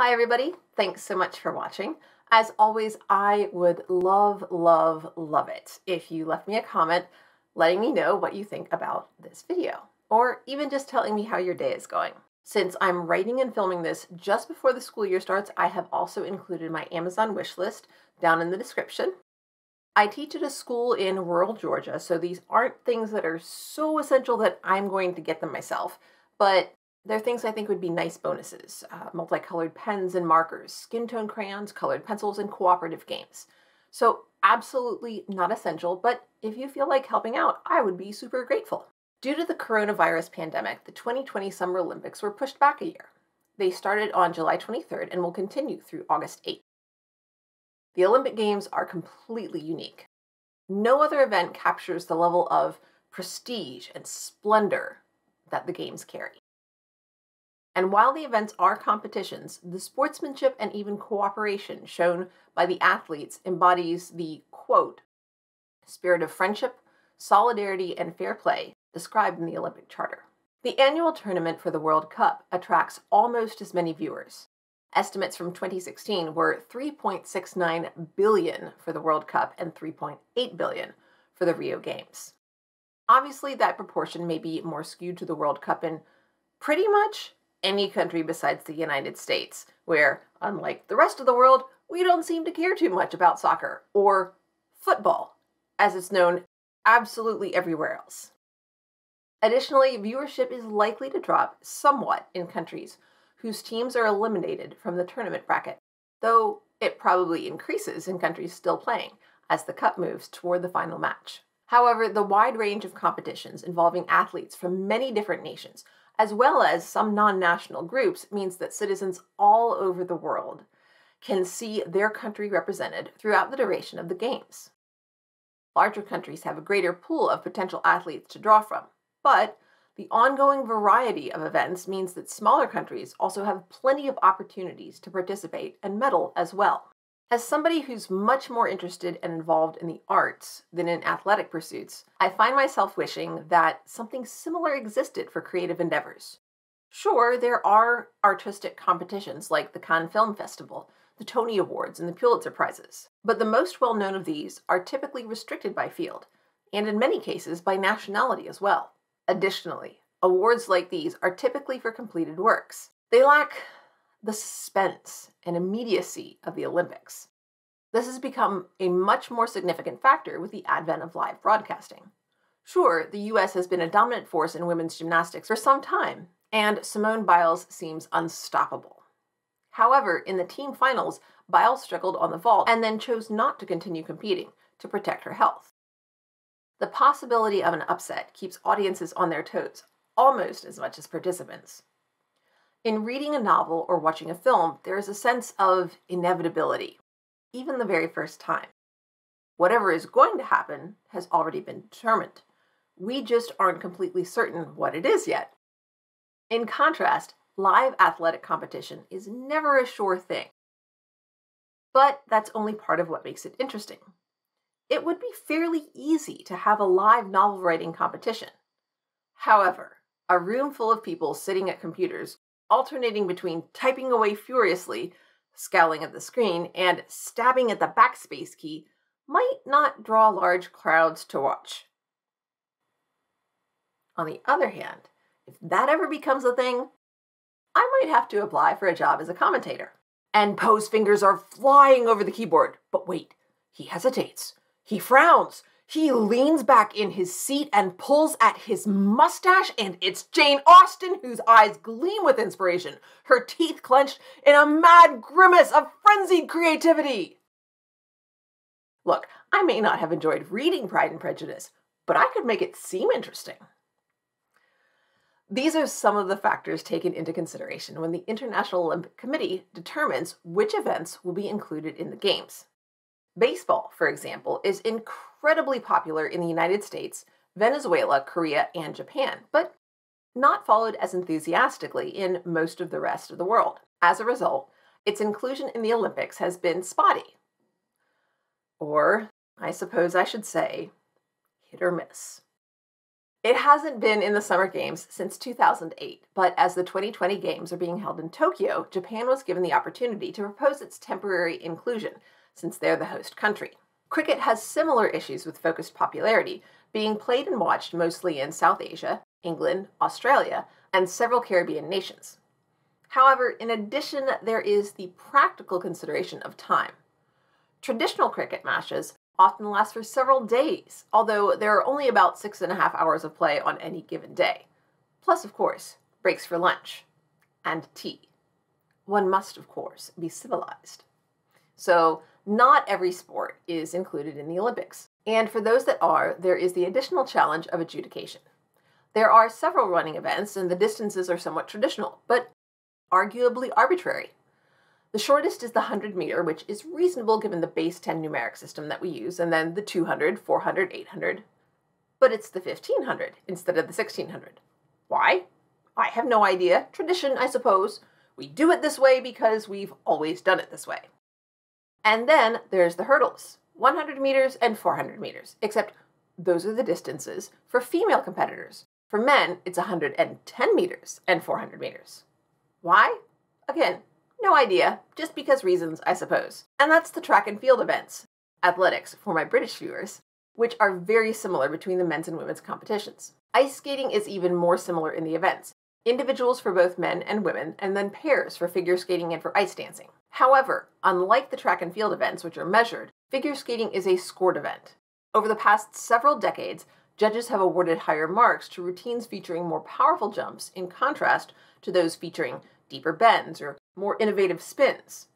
Hi everybody, thanks so much for watching. As always, I would love, love, love it if you left me a comment letting me know what you think about this video, or even just telling me how your day is going. Since I'm writing and filming this just before the school year starts, I have also included my Amazon wish list down in the description. I teach at a school in rural Georgia, so these aren't things that are so essential that I'm going to get them myself, but they're things I think would be nice bonuses. Uh, multicolored pens and markers, skin tone crayons, colored pencils, and cooperative games. So absolutely not essential, but if you feel like helping out, I would be super grateful. Due to the coronavirus pandemic, the 2020 Summer Olympics were pushed back a year. They started on July 23rd and will continue through August 8th. The Olympic Games are completely unique. No other event captures the level of prestige and splendor that the Games carry. And while the events are competitions, the sportsmanship and even cooperation shown by the athletes embodies the quote, spirit of friendship, solidarity, and fair play described in the Olympic Charter. The annual tournament for the World Cup attracts almost as many viewers. Estimates from 2016 were 3.69 billion for the World Cup and 3.8 billion for the Rio Games. Obviously, that proportion may be more skewed to the World Cup in pretty much any country besides the United States, where, unlike the rest of the world, we don't seem to care too much about soccer or football, as it's known absolutely everywhere else. Additionally, viewership is likely to drop somewhat in countries whose teams are eliminated from the tournament bracket, though it probably increases in countries still playing as the cup moves toward the final match. However, the wide range of competitions involving athletes from many different nations as well as some non national groups, means that citizens all over the world can see their country represented throughout the duration of the Games. Larger countries have a greater pool of potential athletes to draw from, but the ongoing variety of events means that smaller countries also have plenty of opportunities to participate and medal as well. As somebody who's much more interested and involved in the arts than in athletic pursuits, I find myself wishing that something similar existed for creative endeavors. Sure, there are artistic competitions like the Cannes Film Festival, the Tony Awards, and the Pulitzer Prizes, but the most well known of these are typically restricted by field, and in many cases by nationality as well. Additionally, awards like these are typically for completed works. They lack the suspense and immediacy of the Olympics. This has become a much more significant factor with the advent of live broadcasting. Sure, the US has been a dominant force in women's gymnastics for some time, and Simone Biles seems unstoppable. However, in the team finals, Biles struggled on the vault and then chose not to continue competing to protect her health. The possibility of an upset keeps audiences on their toes almost as much as participants. In reading a novel or watching a film, there is a sense of inevitability, even the very first time. Whatever is going to happen has already been determined. We just aren't completely certain what it is yet. In contrast, live athletic competition is never a sure thing. But that's only part of what makes it interesting. It would be fairly easy to have a live novel writing competition. However, a room full of people sitting at computers alternating between typing away furiously, scowling at the screen, and stabbing at the backspace key, might not draw large crowds to watch. On the other hand, if that ever becomes a thing, I might have to apply for a job as a commentator. And Poe's fingers are flying over the keyboard. But wait, he hesitates. He frowns. He leans back in his seat and pulls at his mustache, and it's Jane Austen whose eyes gleam with inspiration, her teeth clenched in a mad grimace of frenzied creativity. Look, I may not have enjoyed reading Pride and Prejudice, but I could make it seem interesting. These are some of the factors taken into consideration when the International Olympic Committee determines which events will be included in the Games. Baseball, for example, is incredibly popular in the United States, Venezuela, Korea, and Japan, but not followed as enthusiastically in most of the rest of the world. As a result, its inclusion in the Olympics has been spotty. Or, I suppose I should say, hit or miss. It hasn't been in the Summer Games since 2008, but as the 2020 Games are being held in Tokyo, Japan was given the opportunity to propose its temporary inclusion, since they're the host country. Cricket has similar issues with focused popularity, being played and watched mostly in South Asia, England, Australia, and several Caribbean nations. However, in addition, there is the practical consideration of time. Traditional cricket matches often last for several days, although there are only about six and a half hours of play on any given day. Plus, of course, breaks for lunch and tea. One must, of course, be civilized. So, not every sport is included in the Olympics. And for those that are, there is the additional challenge of adjudication. There are several running events, and the distances are somewhat traditional, but arguably arbitrary. The shortest is the 100 meter, which is reasonable given the base 10 numeric system that we use, and then the 200, 400, 800. But it's the 1500 instead of the 1600. Why? I have no idea. Tradition, I suppose. We do it this way because we've always done it this way. And then there's the hurdles 100 meters and 400 meters, except those are the distances for female competitors. For men, it's 110 meters and 400 meters. Why? Again, no idea, just because reasons, I suppose. And that's the track and field events, athletics for my British viewers, which are very similar between the men's and women's competitions. Ice skating is even more similar in the events individuals for both men and women, and then pairs for figure skating and for ice dancing. However, unlike the track and field events, which are measured, figure skating is a scored event. Over the past several decades, judges have awarded higher marks to routines featuring more powerful jumps in contrast to those featuring deeper bends or more innovative spins.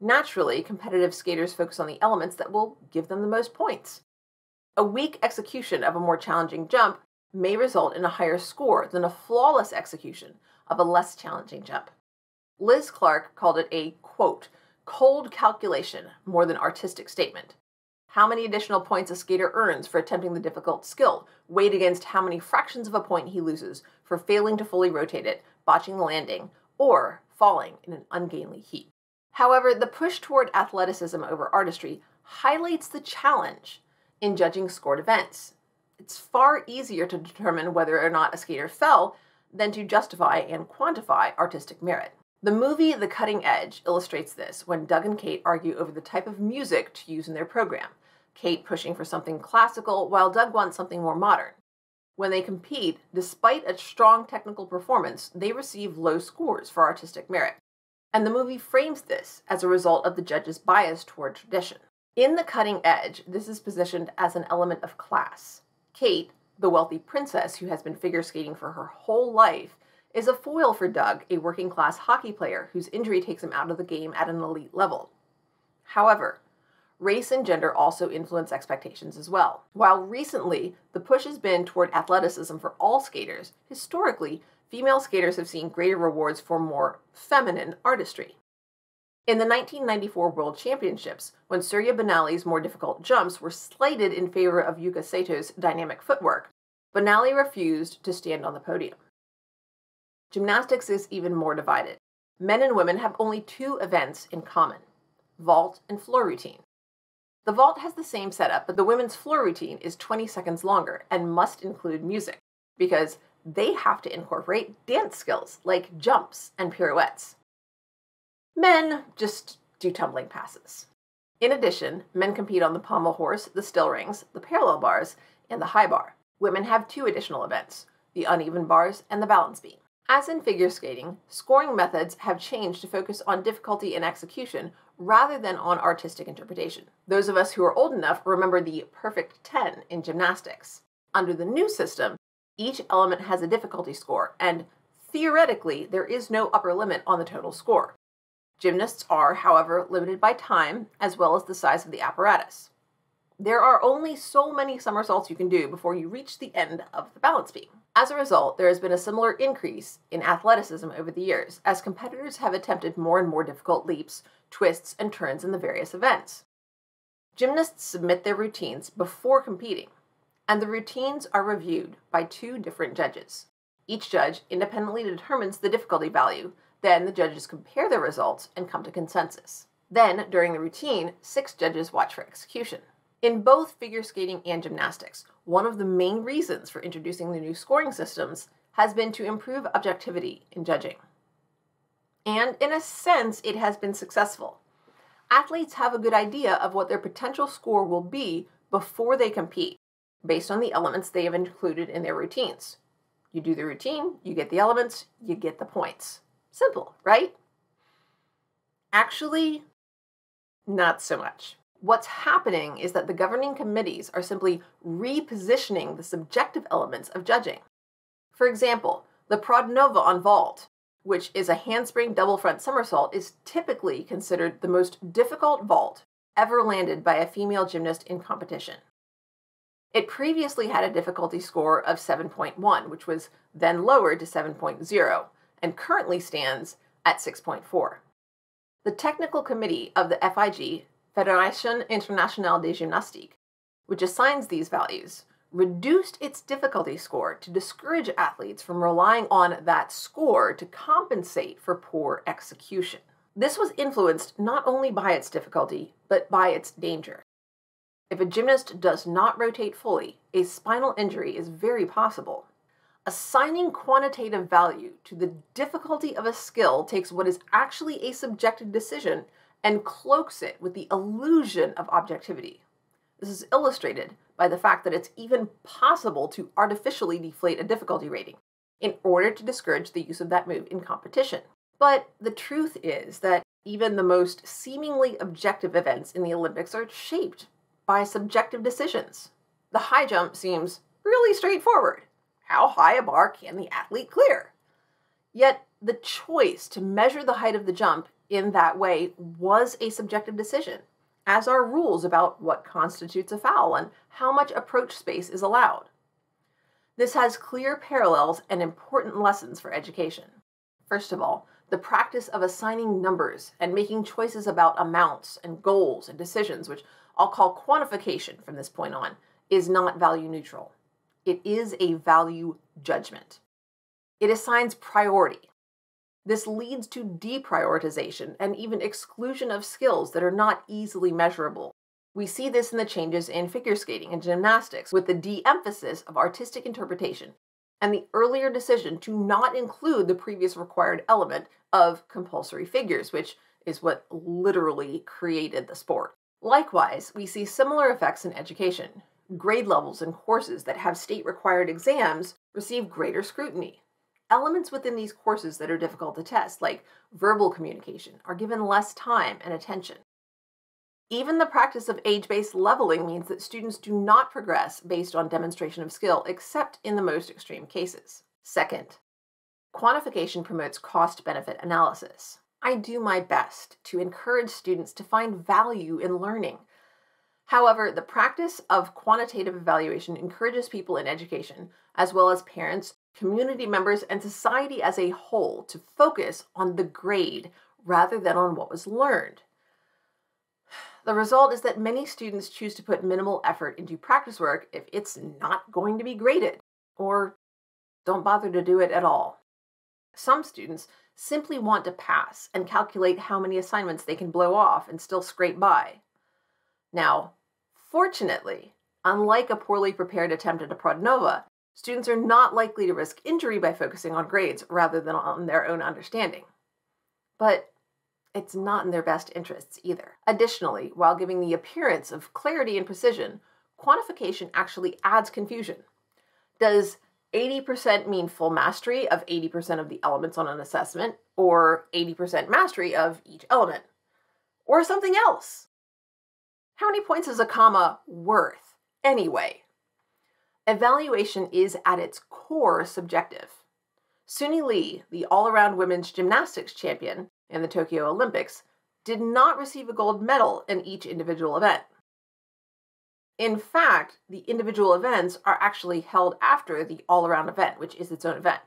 Naturally, competitive skaters focus on the elements that will give them the most points. A weak execution of a more challenging jump may result in a higher score than a flawless execution of a less challenging jump. Liz Clark called it a, quote, cold calculation more than artistic statement. How many additional points a skater earns for attempting the difficult skill, weighed against how many fractions of a point he loses for failing to fully rotate it, botching the landing, or falling in an ungainly heap. However, the push toward athleticism over artistry highlights the challenge in judging scored events. It's far easier to determine whether or not a skater fell than to justify and quantify artistic merit. The movie The Cutting Edge illustrates this when Doug and Kate argue over the type of music to use in their program. Kate pushing for something classical while Doug wants something more modern. When they compete, despite a strong technical performance, they receive low scores for artistic merit. And the movie frames this as a result of the judge's bias toward tradition. In The Cutting Edge, this is positioned as an element of class. Kate, the wealthy princess who has been figure skating for her whole life, is a foil for Doug, a working class hockey player whose injury takes him out of the game at an elite level. However, race and gender also influence expectations as well. While recently the push has been toward athleticism for all skaters, historically, female skaters have seen greater rewards for more feminine artistry. In the 1994 World Championships, when Surya Bonaly's more difficult jumps were slated in favor of Yuka Sato's dynamic footwork, Bonaly refused to stand on the podium. Gymnastics is even more divided. Men and women have only two events in common vault and floor routine. The vault has the same setup, but the women's floor routine is 20 seconds longer and must include music because they have to incorporate dance skills like jumps and pirouettes. Men just do tumbling passes. In addition, men compete on the pommel horse, the still rings, the parallel bars, and the high bar. Women have two additional events the uneven bars and the balance beam. As in figure skating, scoring methods have changed to focus on difficulty and execution rather than on artistic interpretation. Those of us who are old enough remember the perfect 10 in gymnastics. Under the new system, each element has a difficulty score, and theoretically, there is no upper limit on the total score. Gymnasts are, however, limited by time as well as the size of the apparatus. There are only so many somersaults you can do before you reach the end of the balance beam. As a result, there has been a similar increase in athleticism over the years, as competitors have attempted more and more difficult leaps, twists, and turns in the various events. Gymnasts submit their routines before competing, and the routines are reviewed by two different judges. Each judge independently determines the difficulty value, then the judges compare their results and come to consensus. Then, during the routine, six judges watch for execution. In both figure skating and gymnastics, one of the main reasons for introducing the new scoring systems has been to improve objectivity in judging. And in a sense, it has been successful. Athletes have a good idea of what their potential score will be before they compete, based on the elements they have included in their routines. You do the routine, you get the elements, you get the points. Simple, right? Actually, not so much. What's happening is that the governing committees are simply repositioning the subjective elements of judging. For example, the Produnova on vault, which is a handspring double front somersault, is typically considered the most difficult vault ever landed by a female gymnast in competition. It previously had a difficulty score of 7.1, which was then lowered to 7.0, and currently stands at 6.4. The technical committee of the FIG, Fédération Internationale de Gymnastique, which assigns these values, reduced its difficulty score to discourage athletes from relying on that score to compensate for poor execution. This was influenced not only by its difficulty, but by its danger. If a gymnast does not rotate fully, a spinal injury is very possible. Assigning quantitative value to the difficulty of a skill takes what is actually a subjective decision and cloaks it with the illusion of objectivity. This is illustrated by the fact that it's even possible to artificially deflate a difficulty rating in order to discourage the use of that move in competition. But the truth is that even the most seemingly objective events in the Olympics are shaped by subjective decisions. The high jump seems really straightforward how high a bar can the athlete clear? Yet the choice to measure the height of the jump in that way was a subjective decision, as are rules about what constitutes a foul and how much approach space is allowed. This has clear parallels and important lessons for education. First of all, the practice of assigning numbers and making choices about amounts and goals and decisions, which I'll call quantification from this point on, is not value neutral. It is a value judgment. It assigns priority. This leads to deprioritization and even exclusion of skills that are not easily measurable. We see this in the changes in figure skating and gymnastics with the de emphasis of artistic interpretation and the earlier decision to not include the previous required element of compulsory figures, which is what literally created the sport. Likewise, we see similar effects in education grade levels in courses that have state required exams receive greater scrutiny. Elements within these courses that are difficult to test, like verbal communication, are given less time and attention. Even the practice of age based leveling means that students do not progress based on demonstration of skill, except in the most extreme cases. Second, quantification promotes cost benefit analysis. I do my best to encourage students to find value in learning However, the practice of quantitative evaluation encourages people in education, as well as parents, community members, and society as a whole, to focus on the grade rather than on what was learned. The result is that many students choose to put minimal effort into practice work if it's not going to be graded, or don't bother to do it at all. Some students simply want to pass and calculate how many assignments they can blow off and still scrape by. Now, fortunately, unlike a poorly prepared attempt at a Produnova, students are not likely to risk injury by focusing on grades rather than on their own understanding. But it's not in their best interests either. Additionally, while giving the appearance of clarity and precision, quantification actually adds confusion. Does 80% mean full mastery of 80% of the elements on an assessment, or 80% mastery of each element? Or something else? How many points is a comma worth anyway? Evaluation is at its core subjective. Suni Lee, the all around women's gymnastics champion in the Tokyo Olympics, did not receive a gold medal in each individual event. In fact, the individual events are actually held after the all around event, which is its own event.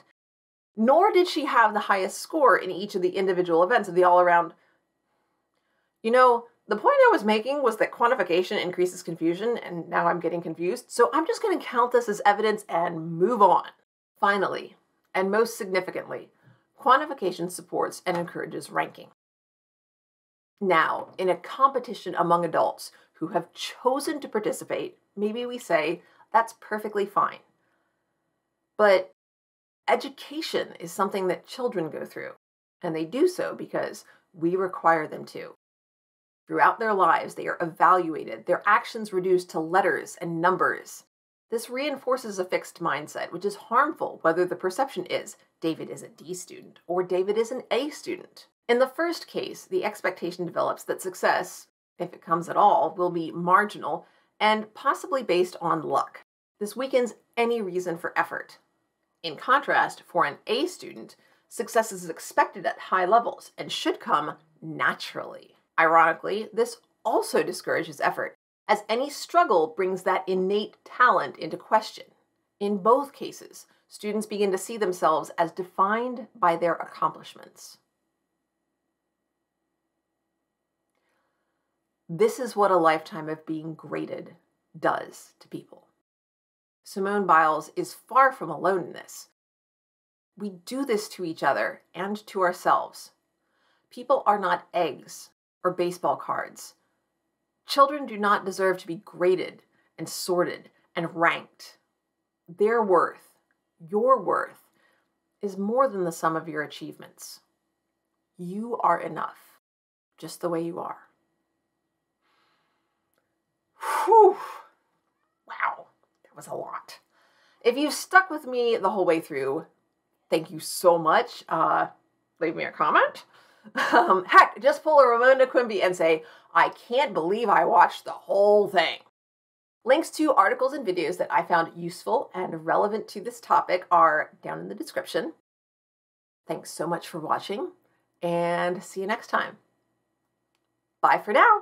Nor did she have the highest score in each of the individual events of the all around. You know, the point I was making was that quantification increases confusion, and now I'm getting confused, so I'm just going to count this as evidence and move on. Finally, and most significantly, quantification supports and encourages ranking. Now, in a competition among adults who have chosen to participate, maybe we say that's perfectly fine. But education is something that children go through, and they do so because we require them to. Throughout their lives, they are evaluated, their actions reduced to letters and numbers. This reinforces a fixed mindset, which is harmful whether the perception is David is a D student or David is an A student. In the first case, the expectation develops that success, if it comes at all, will be marginal and possibly based on luck. This weakens any reason for effort. In contrast, for an A student, success is expected at high levels and should come naturally. Ironically, this also discourages effort, as any struggle brings that innate talent into question. In both cases, students begin to see themselves as defined by their accomplishments. This is what a lifetime of being graded does to people. Simone Biles is far from alone in this. We do this to each other and to ourselves. People are not eggs or baseball cards. Children do not deserve to be graded and sorted and ranked. Their worth, your worth, is more than the sum of your achievements. You are enough, just the way you are. Whew. Wow, that was a lot. If you've stuck with me the whole way through, thank you so much. Uh, leave me a comment. Um, heck, just pull a Ramona Quimby and say, I can't believe I watched the whole thing. Links to articles and videos that I found useful and relevant to this topic are down in the description. Thanks so much for watching, and see you next time. Bye for now.